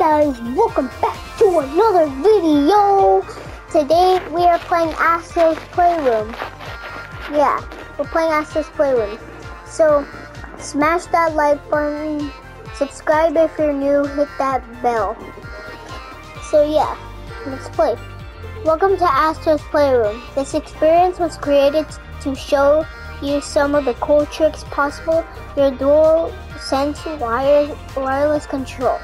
guys, welcome back to another video. Today we are playing Astro's Playroom. Yeah, we're playing Astro's Playroom. So smash that like button, subscribe if you're new, hit that bell. So yeah, let's play. Welcome to Astro's Playroom. This experience was created to show you some of the cool tricks possible your dual sense wire, wireless control.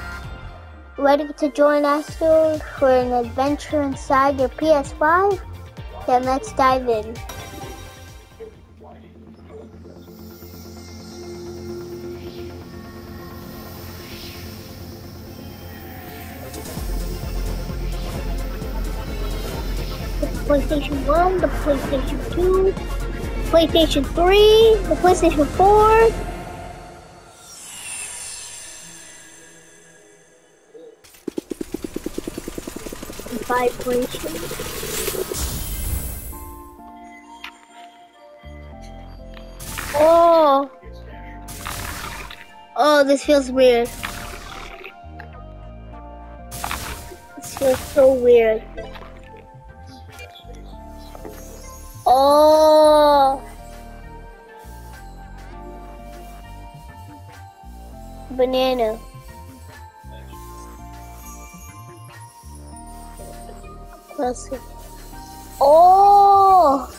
Ready to join Astro for an adventure inside your PS5? Then let's dive in. The PlayStation 1, the PlayStation 2, PlayStation 3, the PlayStation 4, vibration. Oh. Oh, this feels weird. This feels so weird. Oh. Banana. Let's see. Oh,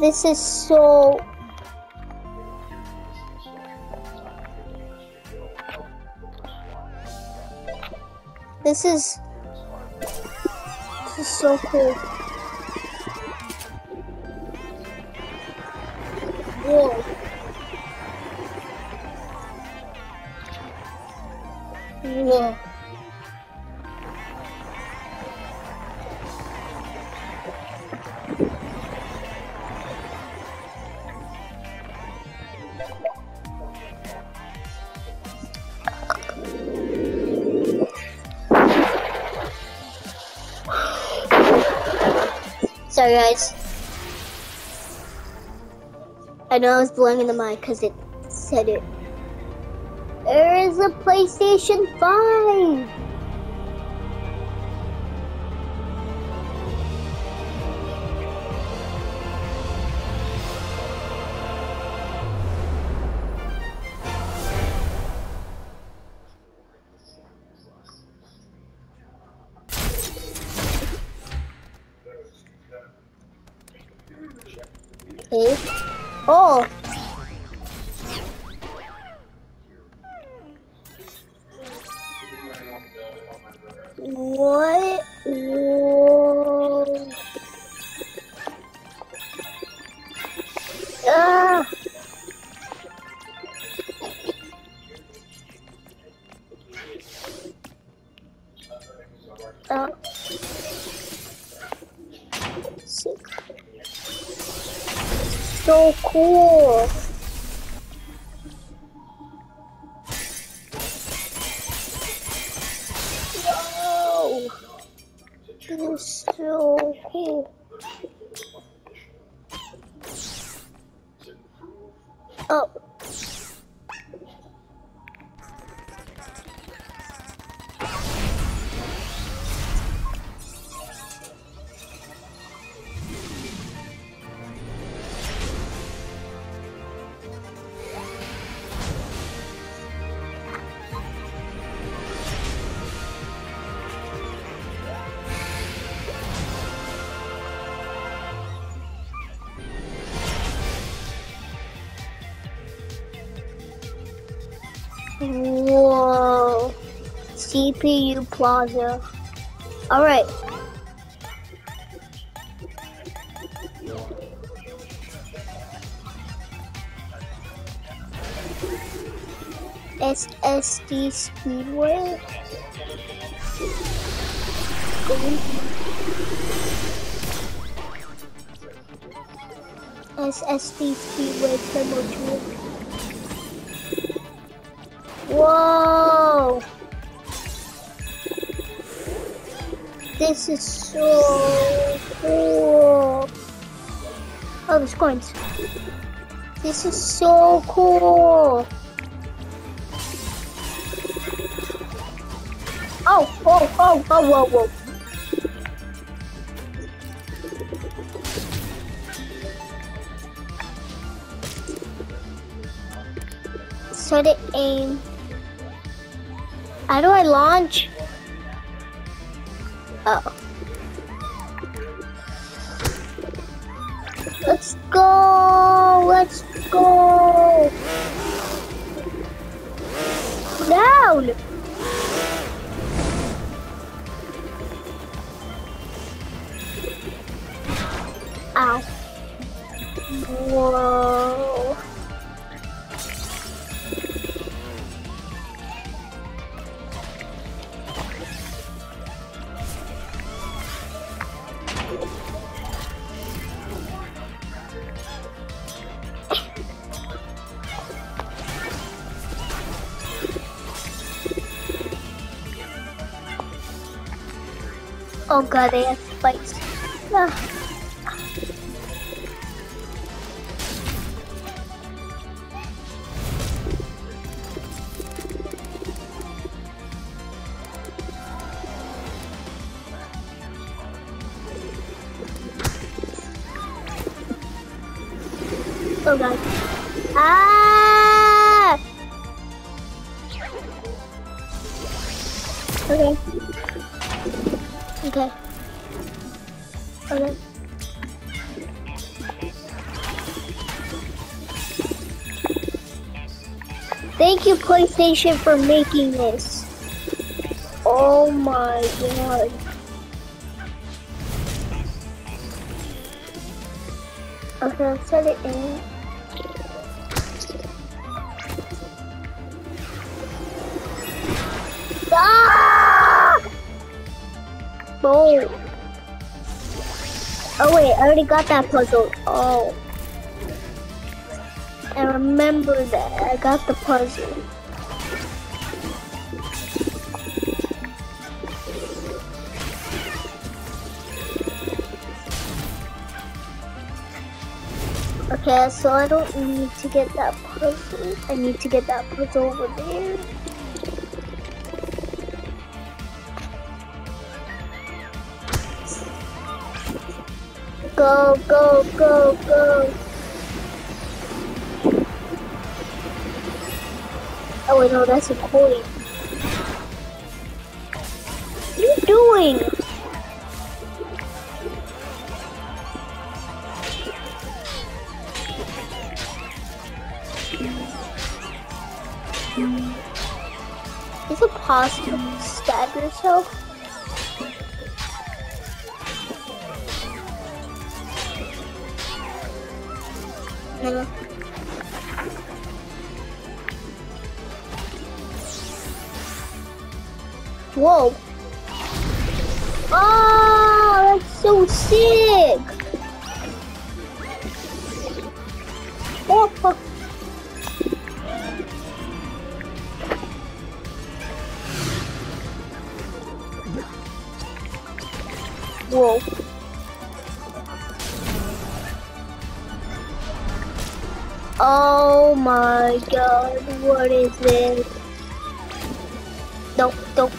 this is so. This is. This is so cool. Whoa. Whoa. Guys. I know I was blowing in the mic because it said it. There is a PlayStation 5! Oh! Oh. CPU Plaza. Alright. SSD Speedway. SSD Speedway Turbo 2. Whoa! This is so cool. Oh, there's coins. This is so cool. Oh, oh, oh, oh, whoa, whoa. Set it aim. How do I launch? Let's go! Let's go! Oh god, they have spikes. Ah. Oh god. Ah! Okay. Okay. Okay. Thank you, PlayStation, for making this. Oh my god. Okay, set it in. Wait, I already got that puzzle. Oh. I remember that. I got the puzzle. Okay, so I don't need to get that puzzle. I need to get that puzzle over there. Go, go, go, go. Oh wait, no, that's a coin. What are you doing? Is it possible to stab yourself? Whoa. Oh, that's so sick. Oh, fuck. Whoa. My god, what is this? Don't, don't,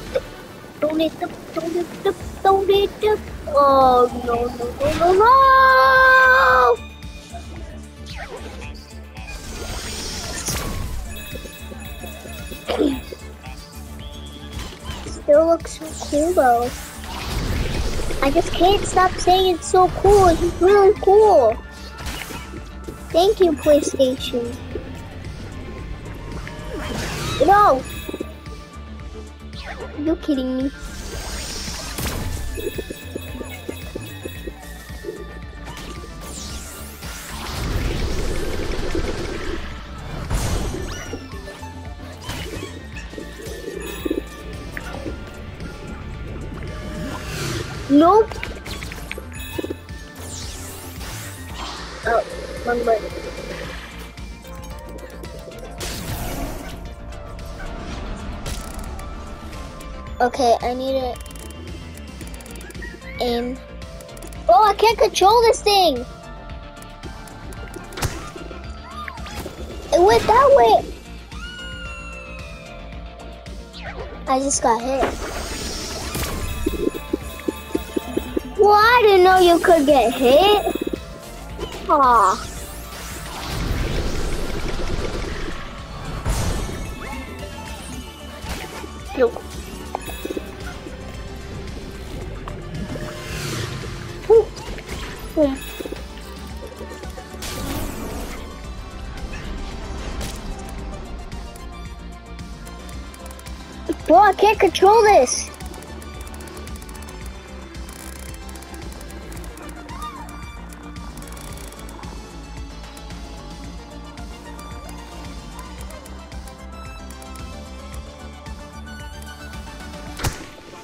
don't need to, don't need to, don't need to. Oh no, no, no, no, no! Still looks so cool though. I just can't stop saying it's so cool. It's really cool. Thank you, PlayStation. No! You're you kidding me? Nope. Okay, I need to aim. Oh, I can't control this thing! It went that way! I just got hit. Well, I didn't know you could get hit. Aw. Nope. Can't control this.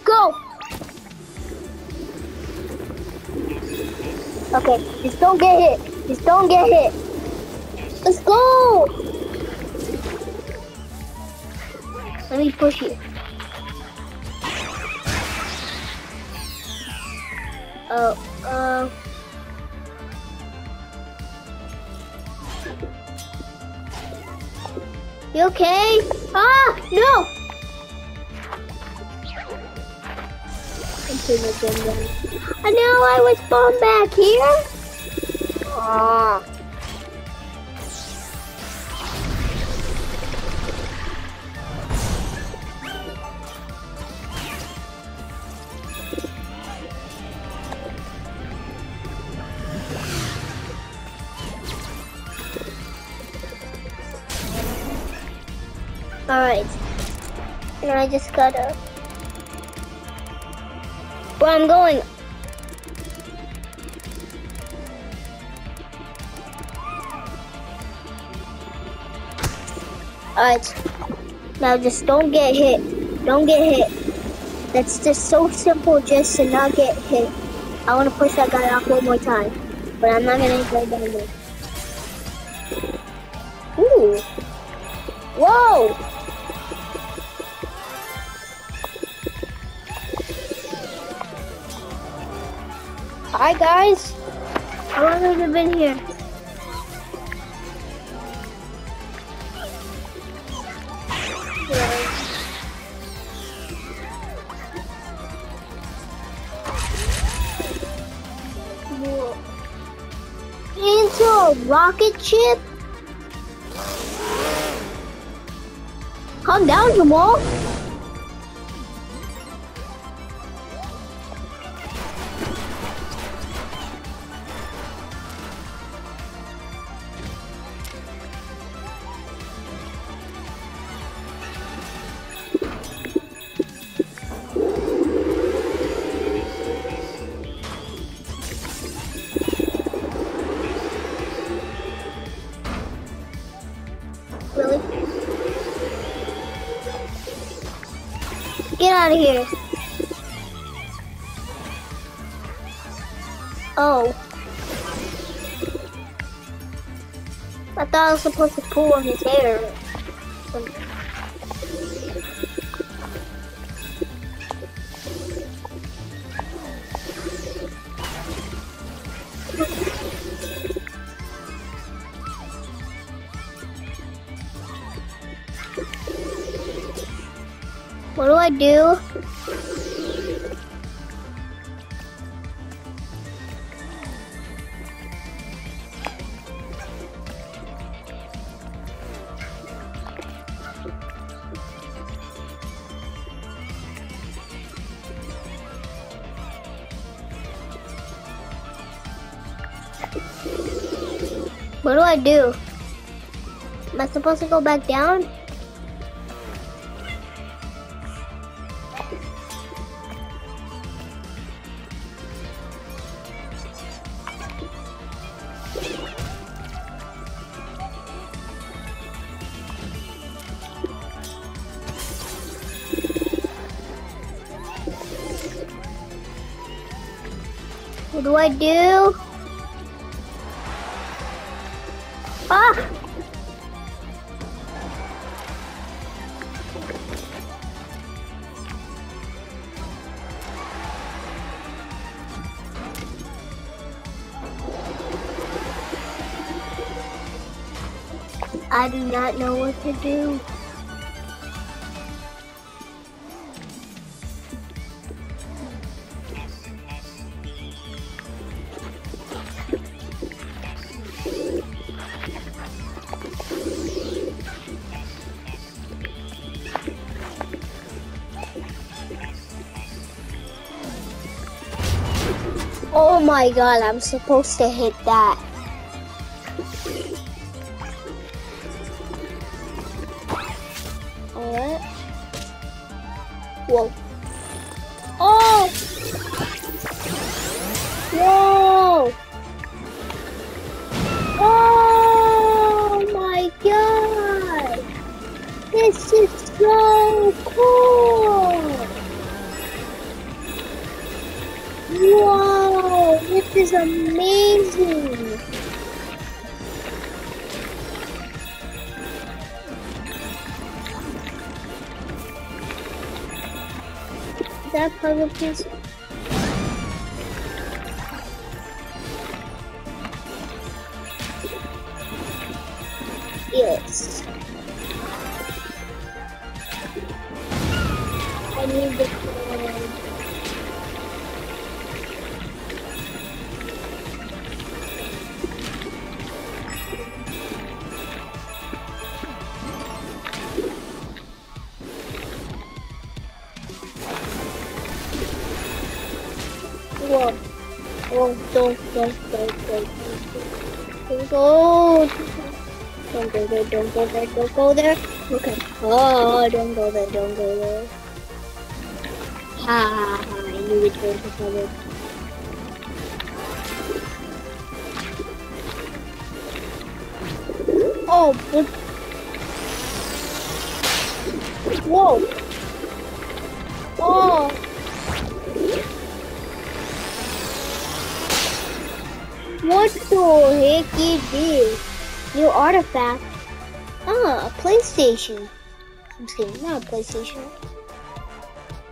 Go! Okay, just don't get hit. Just don't get hit. Let's go! Let me push you. Oh, uh. You okay? Ah, no! I know I was born back here. Ah. I just gotta... Where I'm going. Alright. Now just don't get hit. Don't get hit. That's just so simple just to not get hit. I want to push that guy off one more time. But I'm not going to down there. Ooh. Whoa! Hi guys. How long have you been here? Into a rocket ship? Calm down, Jamal. I supposed to pull on his hair. What do I do? I do? Am I supposed to go back down? What do I do? Ah! I do not know what to do. My god, I'm supposed to hit that. Alright. Whoa. Oh! Whoa! Oh my god! This is so cool! Wow, this is amazing. That puzzle piece. Don't, don't, don't, don't, don't go. Don't go there, don't go there, don't go there. Okay. Oh, don't go there, don't go there. Ha ha ha, I knew it was the cover. Oh, what? Whoa. Heck? New artifact. Ah, a PlayStation. I'm just kidding, not a PlayStation.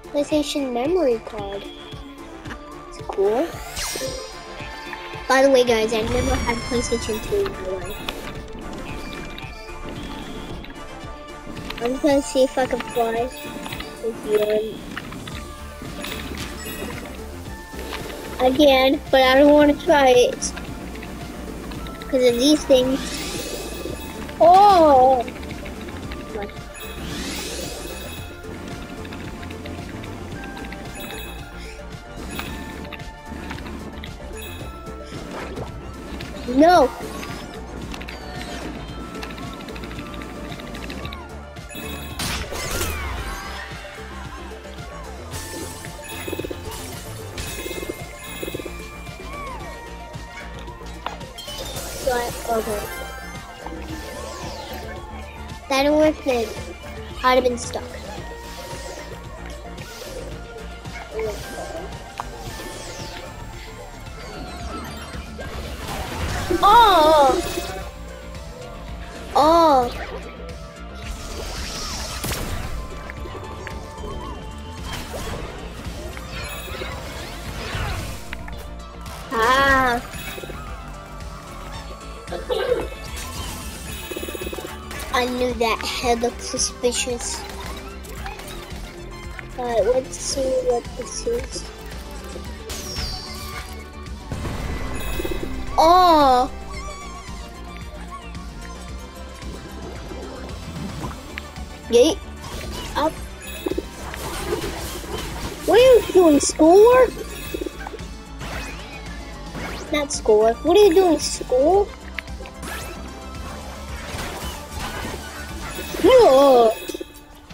PlayStation memory card. It's cool. By the way, guys, I never had a PlayStation 2 in my life. I'm gonna see if I can fly. Again, but I don't want to try it because of these things. Oh! No! That didn't work then. I'd have been stuck. Oh! Oh! Head looks suspicious. Alright, let's see what this is. Oh! Gate. Up. What are you doing, schoolwork? Not schoolwork. What are you doing, school? Oh.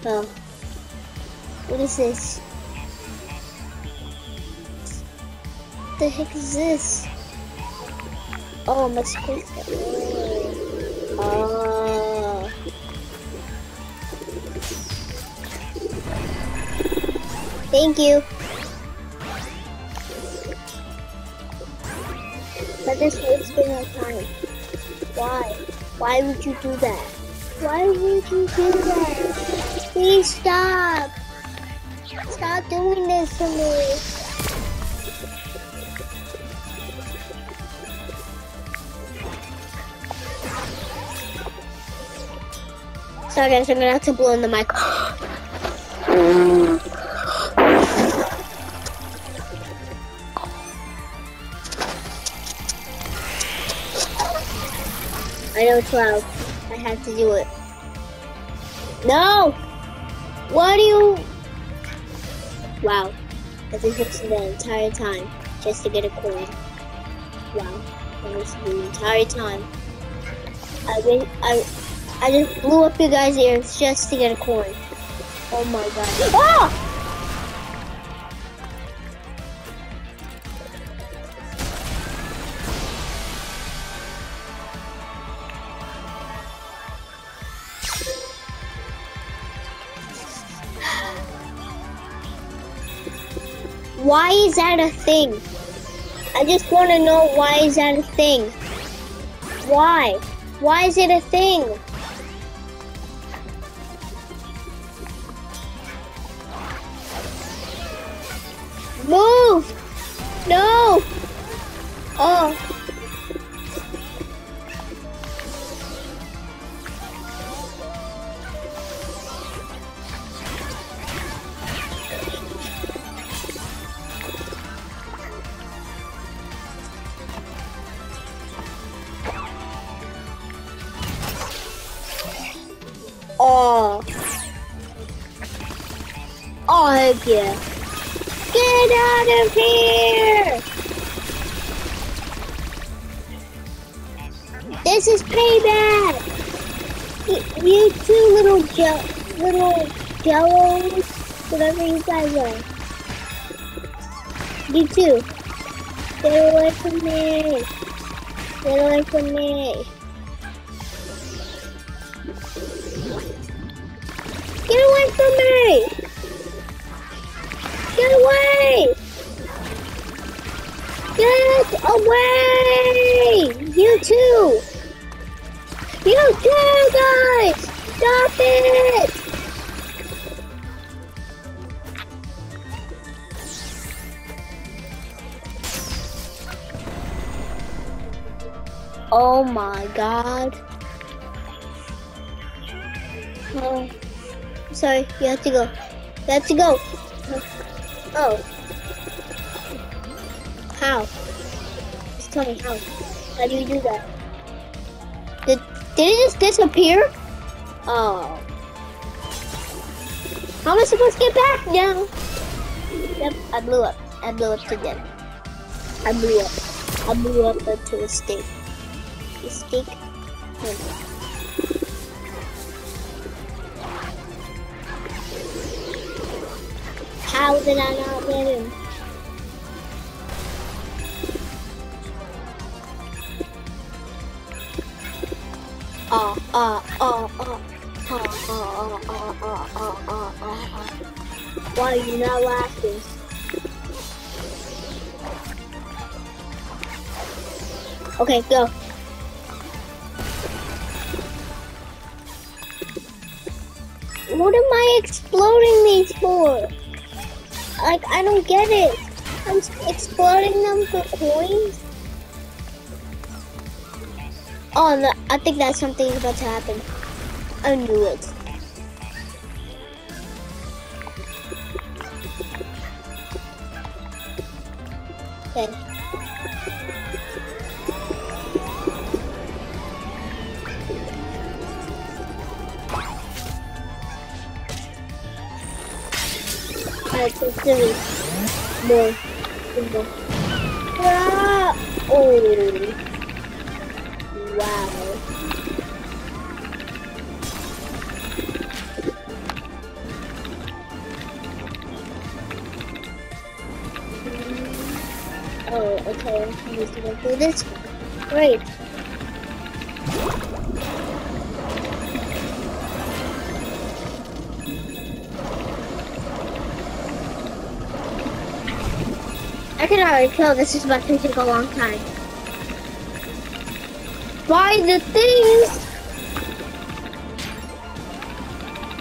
oh. What is this? What the heck is this? Oh, my screen. Oh. Thank you. But this wasting our time. Why? Why would you do that? Why would you do that? Please stop. Stop doing this to me. Sorry guys, I'm gonna have to blow in the mic. I know it's loud had to do it. No! What do you... Wow. I've been fixing the entire time. just to get a coin. Wow, that was the entire time. I went, I, I just blew up you guys' ears just to get a coin. Oh my god. Ah! Is that a thing? I just want to know why is that a thing? Why? Why is it a thing? Move! No! Oh. Get out of here! This is payback! You, you two little gel, little jellos, whatever you guys are. You too. Get away from me. Get away from me. Get away from me! Get away! Get away! You too! You too, guys! Stop it! Oh my god. Oh. Sorry, you have to go. You have to go. Oh. How? Just tell me how. How do you do that? Did, did it just disappear? Oh. How am I supposed to get back now? Yep, I blew up. I blew up again. I blew up. I blew up into a steak. A steak? How did I not get him? Oh, oh, oh, oh. Oh, oh, oh, oh, oh, oh, oh, oh. Why are you not laughing? Okay, go. What am I exploding these for? Like, I don't get it. I'm exploding them for coins? Oh, no, I think that something's about to happen. I knew it. Okay. Silly. More. Simple. Ah! Oh. Wow. Oh, okay. I'm used to go through this. Great. I can already tell this is about to take a long time. Why the things?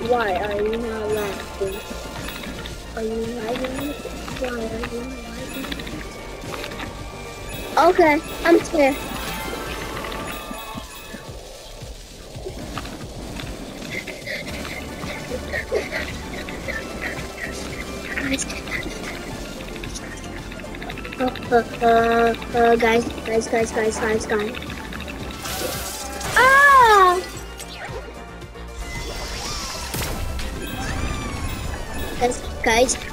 Why are you not laughing? Are you laughing? Why are you laughing? Okay, I'm scared. Uh, uh, uh, guys, guys, guys, guys, guys, guys. Ah! Guys, guys.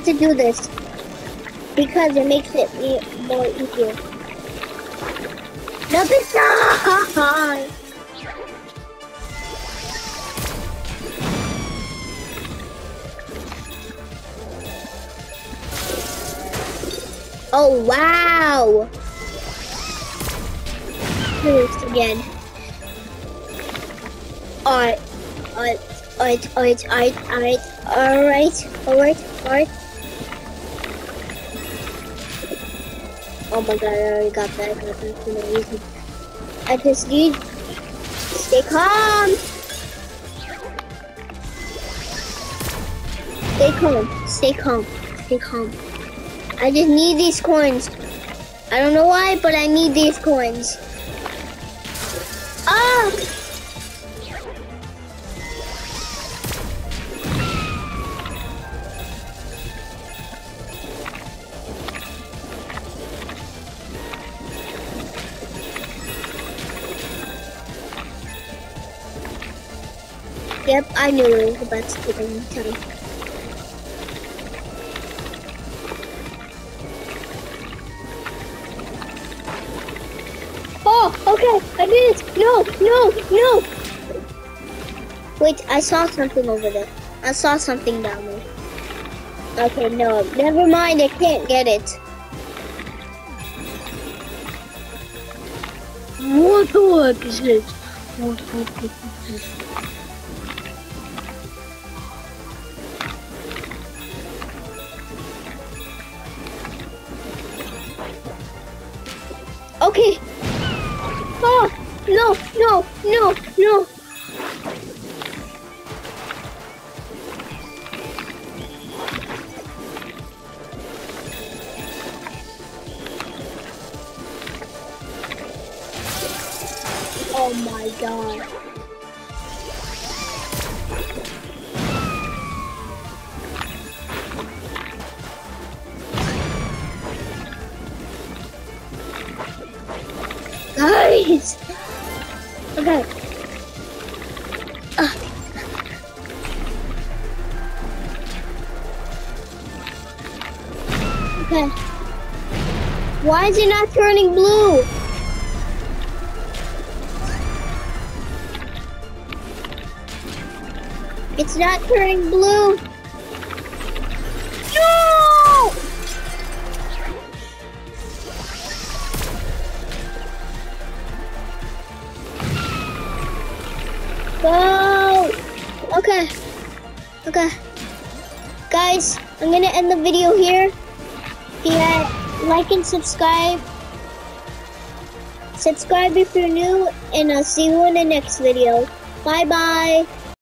Have to do this because it makes it more easier. No pizza! Oh wow! Do this again. Alright, alright, alright, alright, alright, alright, alright, alright, Oh my god, I already got that. I just need stay calm. Stay calm. Stay calm. Stay calm. I just need these coins. I don't know why, but I need these coins. Ah! I knew about take time. Oh, okay, I did it. No, no, no. Wait, I saw something over there. I saw something down there. Okay, no, never mind. I can't get it. What the heck is it? What the heck is it? Guys! Okay. Ah. Okay. Why is it not turning blue? It's not turning blue. Subscribe. Subscribe if you're new, and I'll see you in the next video. Bye bye.